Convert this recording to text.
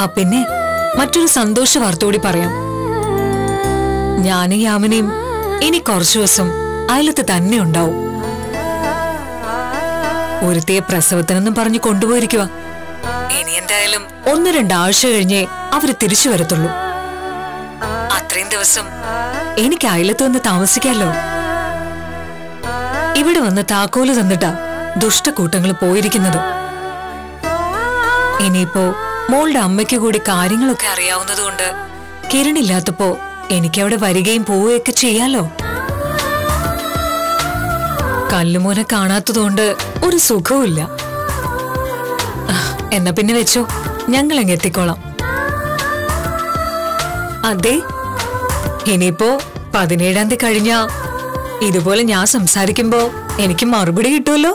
ആ പിന്നെ മറ്റൊരു സന്തോഷ വാർത്ത കൂടി പറയാം. ഞാനും യാമിനെയും ഇനി കുറച്ചു ദിവസം അയലത്ത് തന്നെ ഉണ്ടാവും. ഒരുത്തിയെ പ്രസവത്തിനെന്നും പറഞ്ഞു കൊണ്ടുപോയിരിക്കുക ഇനി എന്തായാലും ഒന്ന് രണ്ടാഴ്ച കഴിഞ്ഞേ അവർ തിരിച്ചു വരത്തുള്ളൂ. അത്രയും ദിവസം എനിക്ക് അയലത്ത് വന്ന് താമസിക്കാമല്ലോ ഇവിടെ വന്ന് താക്കോൽ തന്നിട്ടാ ദുഷ്ടക്കൂട്ടങ്ങൾ പോയിരിക്കുന്നത്. ഇനിയിപ്പോ മോളുടെ അമ്മയ്ക്ക് കൂടി കാര്യങ്ങളൊക്കെ അറിയാവുന്നതുകൊണ്ട് കിരണില്ലാത്തപ്പോ എനിക്കവിടെ വരികയും പോവുകയൊക്കെ ചെയ്യാലോ? കല്ലുമോനെ കാണാത്തതുകൊണ്ട് ഒരു സുഖവുമില്ല. എന്നാ പിന്നെ വെച്ചോ. ഞങ്ങൾ അങ്ങ് എത്തിക്കോളാം. അതെ ഇനിയിപ്പോ പതിനേഴാം തീയതി കഴിഞ്ഞ ഇതുപോലെ ഞാൻ സംസാരിക്കുമ്പോ എനിക്ക് മറുപടി കിട്ടുമല്ലോ?